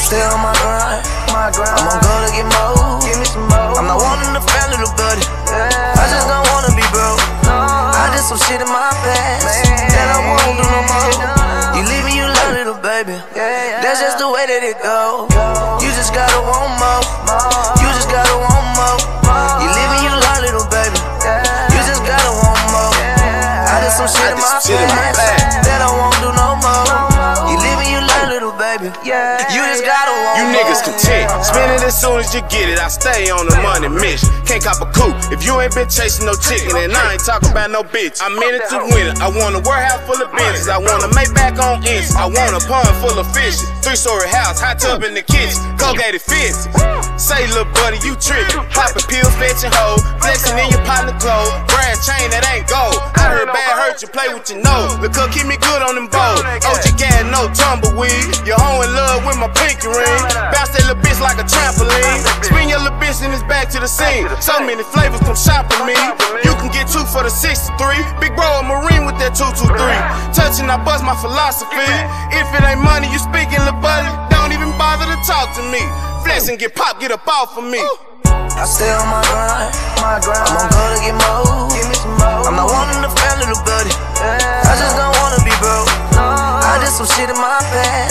stay on my grind, my grind. I'm on go to get more. Give me some more. I'm not wanting the family little buddy. Yeah. I just don't wanna be broke. No. I did some shit in my past Man. that I won't do no more. You leave me, you learn, little baby. Yeah, yeah. That's just the way that it go. You just gotta want more. You just gotta want more. You leave me, you learn, little baby. You just gotta want more. I did some shit in my past niggas content. Spend it as soon as you get it. I stay on the money mission. Can't cop a coupe if you ain't been chasing no chicken. And I ain't talking about no bitch. I'm in it to win it. I want a warehouse full of Benzes. I want to make back on inches. I want a pond full of fishes. Three story house, hot tub in the kitchen. Colgated fences. Say, little buddy, you trippin'. Poppin' pills, fetchin' hoe. flexin' in your partner clothes. Brass chain that ain't gold. I heard bad hurt you play with your nose. Look up, keep me good on them bowls. OG gas, no tumbleweed. Your hoe in love with my pinky ring. Bounce that little bitch like a trampoline. Bitch and it's back to the scene. So many flavors, come shop with me. You can get two for the 63. Big bro, a Marine with that 223. Touching, I bust my philosophy. If it ain't money, you speaking, little buddy. Don't even bother to talk to me. Flex and get pop, get up off of me. I stay on my grind, my grind. I'm on go to get more. Give me some more. I'm not one wanting the family little buddy. I just don't wanna be broke. I did some shit in my past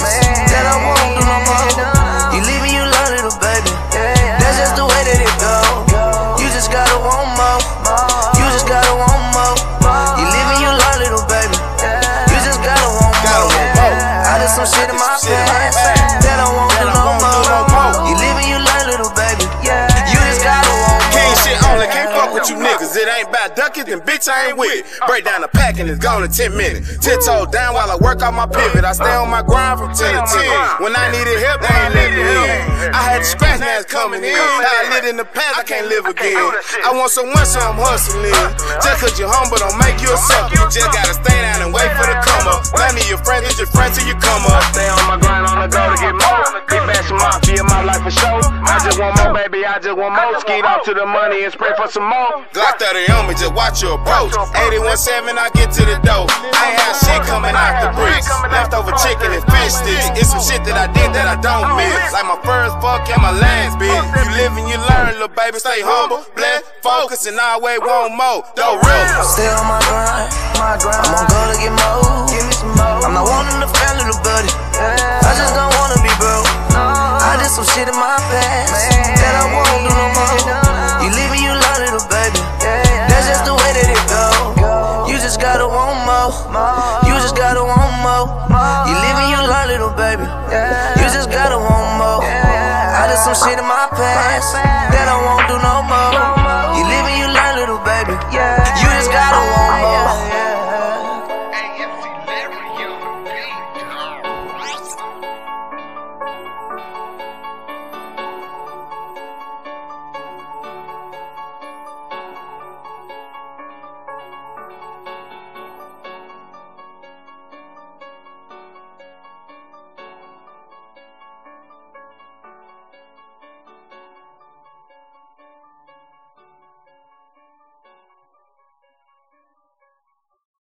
with you niggas. It ain't about ducking, then bitch, I ain't with it. Break down the pack and it's gone in 10 minutes. 10 toes down while I work on my pivot. I stay on my grind from 10 to 10. When I needed help, they ain't let me in. I had scratch nails coming in. How I lived in the past, I can't live again. I want someone, so I'm hustling. Just cause you're humble don't make you a sucker. You just gotta stay down and wait for the come up. None of your friends is your friends till you come up. I just want more. Skeet off to the money and spray for some more. Glock 30 on me, just watch your approach. 817, I get to the dough. I ain't have shit coming out the bricks. Leftover chicken and fish sticks. It's some shit that I did that I don't miss. Like my first fuck and my last bitch. You live and you learn, little baby. Stay humble, blessed, focus, and always want more. Don't real. Stay on my grind, my grind. I'm on go to get more. Give me some more. I'm not wanting the family little buddy. I just don't wanna be broke. I did some shit in my past some shit in my past